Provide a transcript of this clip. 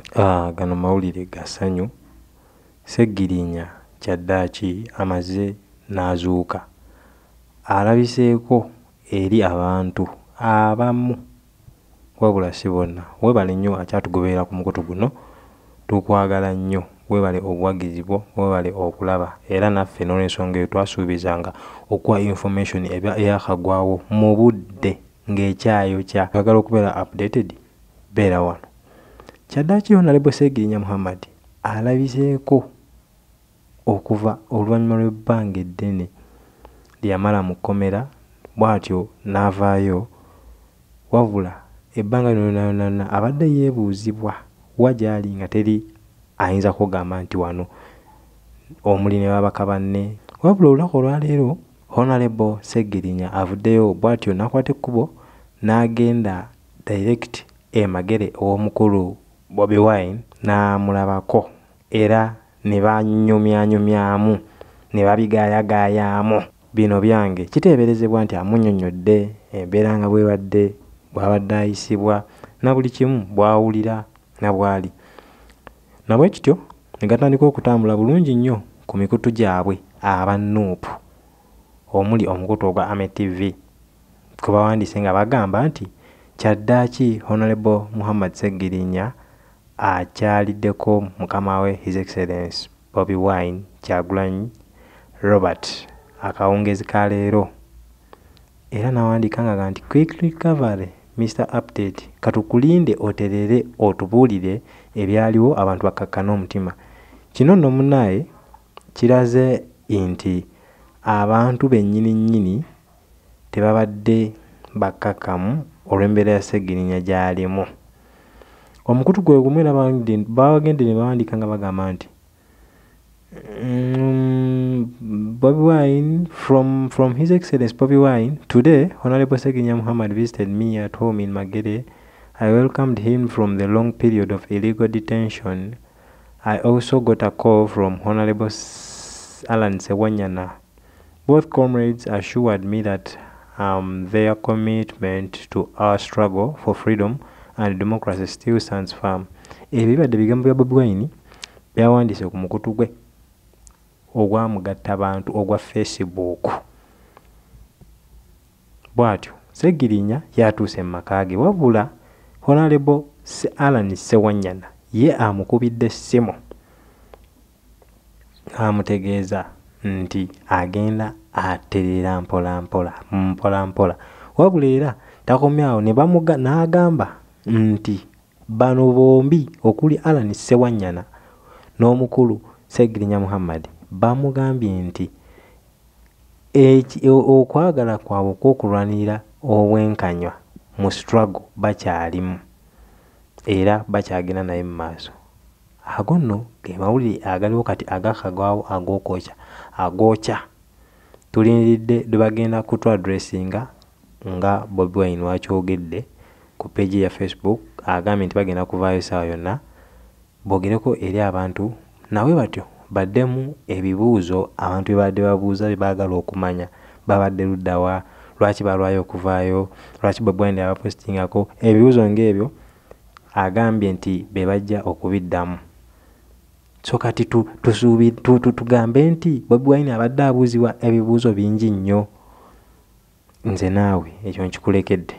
Uh, gano mawulire ga ssanyu. Seggirinya kyaddaaki amaze n'azuuka. Alabiseeko eri abantu abamu wabula si bonna. Weebale nnyo akyatugoberera ku mukutu guno tukwagala nnyo. Weebale obuwagizi bwo weebale okulaba. Era naffe n'olwensonga eyo twasuubizanga okuwa information eyakagwawo mu budde ng'ekyayokya agala okubeera updated? Beera wano kyaddaaki honalebo seegirinya muhammad alabiseeko okuva oluvannyuma lw'ebbanga eddene lyeyamala mu kkomera bw'atyo n'avaayo wabula ebbanga lyonayonana abadde yeebuuzibwa wa gy'ali nga teri ayinza kugamba nti wano omuli ne babaka banne. Wabula olunaku olwaleero honalebo seggirinya avuddeyo bw'atyo n'akwata ekkubo n'agenda direct emagere ow'omukulu bobi wine n'amulabako era ne banyumyanyumyamu ne babigaayagaayaamu bino byange kiteeberezebwa nti amunnyonnyodde embeera nga bwebadde bw'abadde ayisibwa na buli kimu bw'awulira na bw'ali. Nabwe kityo ne gatandika okutambula bulungi nnyo ku mikutu gyabwe aba nuupu omuli omukutu ogwa ametv kwe bawandiise nga bagamba nti kyaddaaki honorable muhammad seggirinya akyaliddeko mukama we his excellence bobi wine kyagulanyi robert akawungezi ka leero era n'awandiika nga nti quick recovery mr update. Katukulinde oterere otubuulire ebyaliwo abantu bakkakkana omutima. Kino nno munnaye kiraze nti abantu bennyini nnyini tebabadde bakkakkamu olw'embeera ya seggirinya gy'alimu omukutu gwe gumu era bawagende ne bawandika nga bagamba nti mm, Bobby Wine from from His Excellency Bobby Wine today Honorable Seginya Muhammad visited me at home in Magere. I welcomed him from the long period of illegal detention. I also got a call from Honorable Alan Sewanyana. Both comrades assured me that um, their commitment to our struggle for freedom and democracy still stands firm. Ebyo bibadde bigambo bya bobi wine byawandiise ku mukutu gwe ogwamugatta bantu ogwa facebook. Bw'atyo segirinya yatuuse mu maka ge wabula honalebo alan sewanyana ye amukubidde essimu amutegeeza nti agenda aterera mpola mpola mpola mpola. Wabula era takomyawo ne bamuga n'agamba nti bano bombi okuli alan sewanyana n'omukulu segirinya muhammad bamugambye nti okwagala kwabwe okwokulwanirira obwenkanywa mu struggle bakyalimu era bakyagenda naye mu maaso. Ago nno ge mawulire agaliwo kati agakagwawo ag'okwokya agokya. Tulindiridde lwe bagenda kutwadressinga nga bobi wine wakyogedde ku peegi ya facebook agambye nti bagenda kuvaayo saawa yonna boogereko eri abantu nawe batyo baddemu ebibuuzo abantu bebadde babuuza bebaagala okumanya. Babadde luddawa lwaki balwayo okuvaayo? Lwaki wine abapositingako ebibuuzo ngaebyo agambye nti bebajja okubiddamu. So kati tugambe nti bobi wine abadde abuuzibwa ebibuuzo bingi nnyo. Nze naawe ekyo nkikulekedde